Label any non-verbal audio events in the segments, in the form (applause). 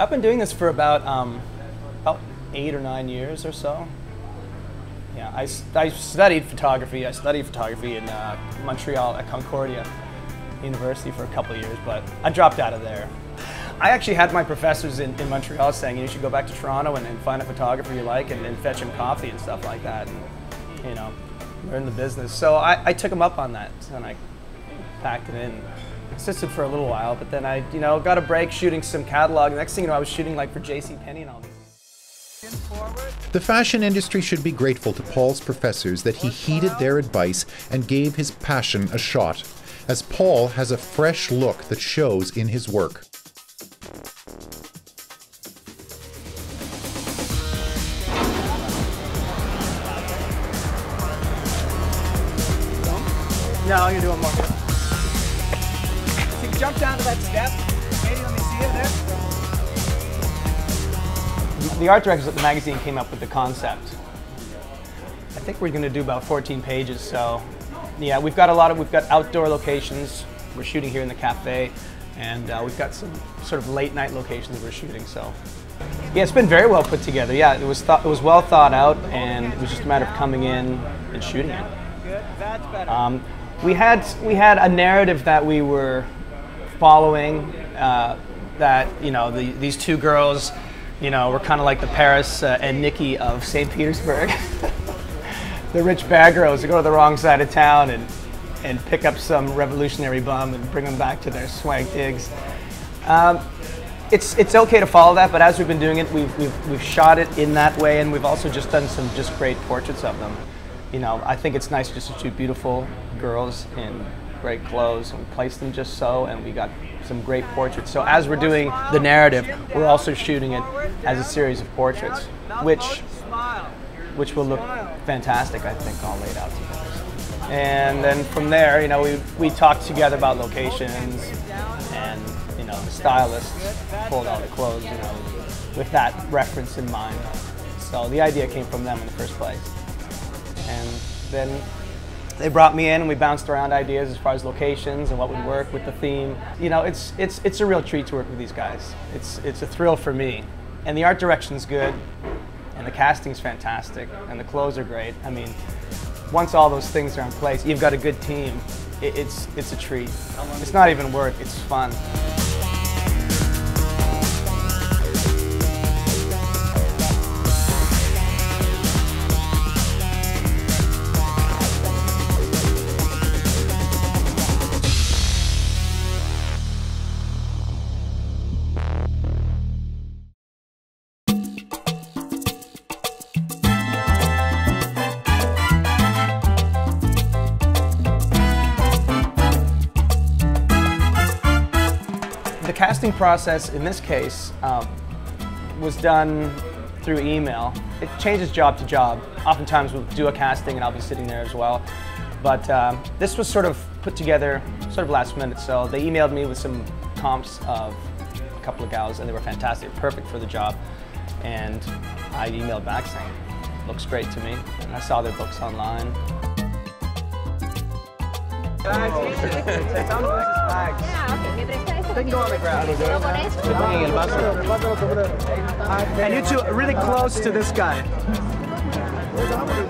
I've been doing this for about um, about eight or nine years or so. Yeah, I, I studied photography. I studied photography in uh, Montreal at Concordia University for a couple of years, but I dropped out of there. I actually had my professors in, in Montreal saying you should go back to Toronto and, and find a photographer you like and, and, fetch him coffee and stuff like that, and you know, learn the business. So I, I took him up on that, and I packed it in. Assisted for a little while, but then I, you know, got a break shooting some catalog. Next thing you know, I was shooting like for J.C. Penney and all these. The fashion industry should be grateful to Paul's professors that he heeded their advice and gave his passion a shot, as Paul has a fresh look that shows in his work. No, I'm gonna do one more. Jump down to that step. Katie, let me see you there. The art directors at the magazine came up with the concept. I think we're gonna do about 14 pages, so yeah, we've got a lot of, we've got outdoor locations. We're shooting here in the cafe, and uh, we've got some sort of late night locations we're shooting, so. Yeah, it's been very well put together. Yeah, it was, thought, it was well thought out, and it was just a matter of coming in and shooting it. Good, that's better. Um, we had we had a narrative that we were following. Uh, that you know the, these two girls, you know, were kind of like the Paris uh, and Nikki of St. Petersburg. (laughs) the rich bad girls who go to the wrong side of town and and pick up some revolutionary bum and bring them back to their swank digs. Um, it's it's okay to follow that, but as we've been doing it, we've, we've we've shot it in that way, and we've also just done some just great portraits of them you know, I think it's nice just to shoot beautiful girls in great clothes and we placed them just so, and we got some great portraits. So as we're doing the narrative, we're also shooting it as a series of portraits, which which will look fantastic, I think, all laid out together. And then from there, you know, we, we talked together about locations, and, you know, the stylist pulled out the clothes, you know, with that reference in mind. So the idea came from them in the first place. And then they brought me in and we bounced around ideas as far as locations and what would work with the theme. You know, it's, it's, it's a real treat to work with these guys. It's, it's a thrill for me. And the art direction's good, and the casting's fantastic, and the clothes are great. I mean, once all those things are in place, you've got a good team. It, it's, it's a treat. It's not even work, it's fun. Casting process in this case um, was done through email. It changes job to job. Oftentimes we'll do a casting and I'll be sitting there as well. But um, this was sort of put together sort of last minute. So they emailed me with some comps of a couple of gals and they were fantastic, perfect for the job. And I emailed back saying, looks great to me. And I saw their books online. And you two are really close to this guy.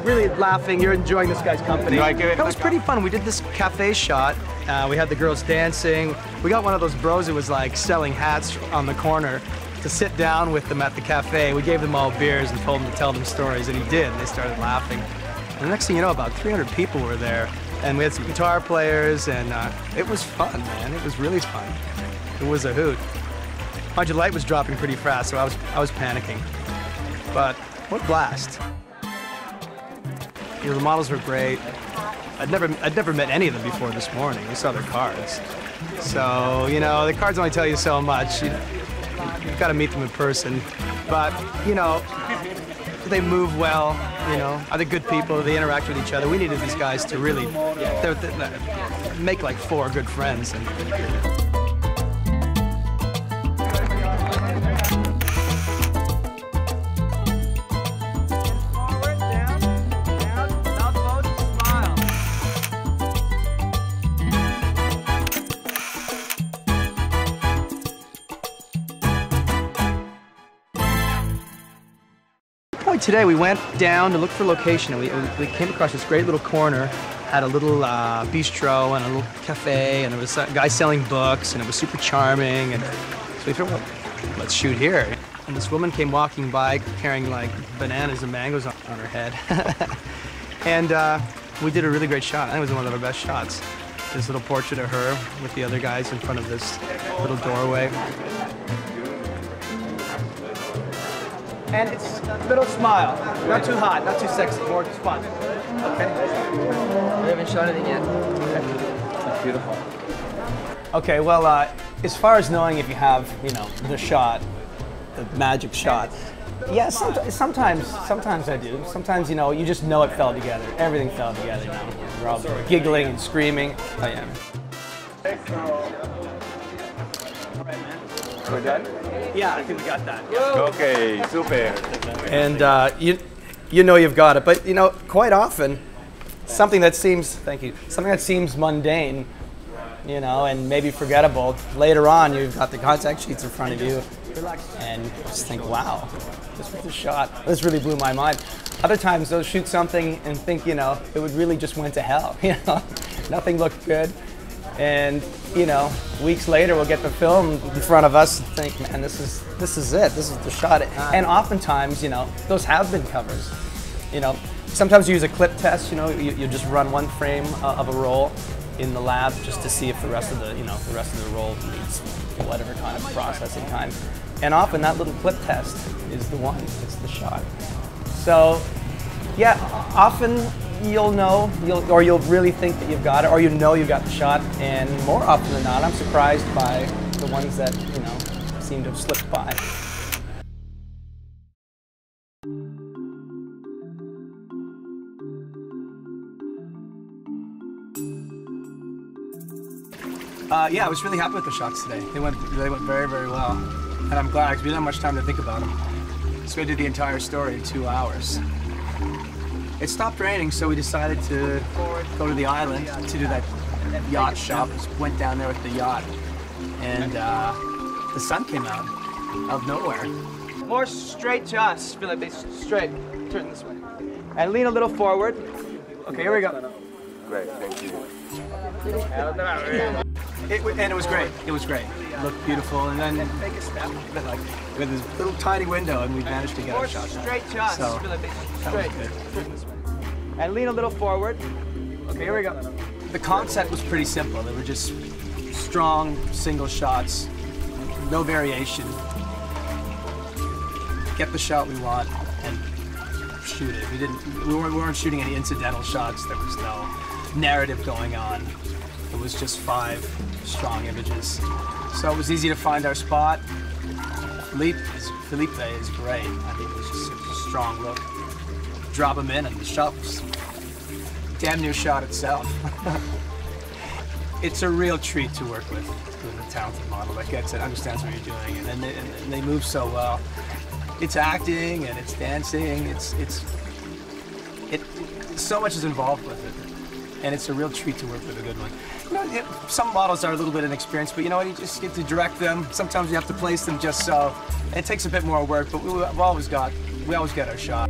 Really laughing, you're enjoying this guy's company. That was pretty fun. We did this cafe shot. Uh, we had the girls dancing. We got one of those bros who was like selling hats on the corner to sit down with them at the cafe. We gave them all beers and told them to tell them stories, and he did. And they started laughing. And the next thing you know, about 300 people were there and we had some guitar players, and uh, it was fun, man. It was really fun. It was a hoot. Mind you, light was dropping pretty fast, so I was I was panicking. But what blast! You know, the models were great. I'd never I'd never met any of them before this morning. We saw their cards, so you know the cards only tell you so much. You, you've got to meet them in person. But you know, they move well? You know, are they good people? They interact with each other. We needed these guys to really they're, they're, make like four good friends. And, today, we went down to look for location, and we, we came across this great little corner. Had a little uh, bistro and a little cafe, and there was a guy selling books, and it was super charming. And so we thought, well, let's shoot here. And this woman came walking by carrying like bananas and mangoes on, on her head. (laughs) and uh, we did a really great shot. I think it was one of our best shots. This little portrait of her with the other guys in front of this little doorway. And it's a little smile. Not too hot, not too sexy, more just fun. Okay? We haven't shot anything yet. Okay. That's beautiful. Okay, well, uh, as far as knowing if you have, you know, the shot, the magic shot, yeah, sometimes, sometimes, sometimes I do. Sometimes, you know, you just know it fell together. Everything fell together, you know. We're all giggling and screaming. I am. We're done? Yeah, I think we got that. Okay, super. and uh, you you know you've got it. But you know, quite often, something that seems thank you, something that seems mundane, you know, and maybe forgettable. Later on, you've got the contact sheets in front of you, and just think, wow, this was a shot. This really blew my mind. Other times, they'll shoot something and think, you know, it would really just went to hell. (laughs) You know, nothing looked good. And you know, weeks later we'll get the film in front of us and think, man, this is this is it. This is the shot. And oftentimes, you know, those have been covers. You know, sometimes you use a clip test. You know, you, you just run one frame uh, of a roll in the lab just to see if the rest of the you know the rest of the roll needs whatever kind of processing time. And often that little clip test is the one. It's the shot. So, yeah, often you'll know, you'll, or you'll really think that you've got it, or you know you've got the shot. And more often than not, I'm surprised by the ones that you know seem to have slipped by. Uh, yeah, I was really happy with the shots today. They went, they went very, very well, and I'm glad because we didn't have much time to think about them. So we did the entire story in two hours. It stopped raining, so we decided to go to the island to do that yacht shop. Just went down there with the yacht, and uh, the sun came out out of nowhere. More straight to us, Philip. It's straight. Turn this way, and lean a little forward. Okay, here we go. Great, thank you. It, and it was great. It was great. It looked beautiful, and then take a step. But like with this little tiny window, and we managed to get our shot. Straight to us, so, That was good. And lean a little forward. Okay, here we go. The concept was pretty simple. They were just strong single shots, no variation. Get the shot we want and shoot it. We didn't. We weren't, we weren't shooting any incidental shots. There was no narrative going on. It was just five strong images. So it was easy to find our spot. Is, Felipe is great. I think it was just a strong look. Drop them in and the shot was damn near shot itself. (laughs) it's a real treat to work with, with a talented model that gets it, understands what you're doing, and, then they, and they move so well. It's acting and it's dancing. It's it's it. So much is involved with it, and it's a real treat to work with a good one. You know, it, some models are a little bit inexperienced, but you know what? You just get to direct them. Sometimes you have to place them just so. It takes a bit more work, but we, we've always got we always get our shot.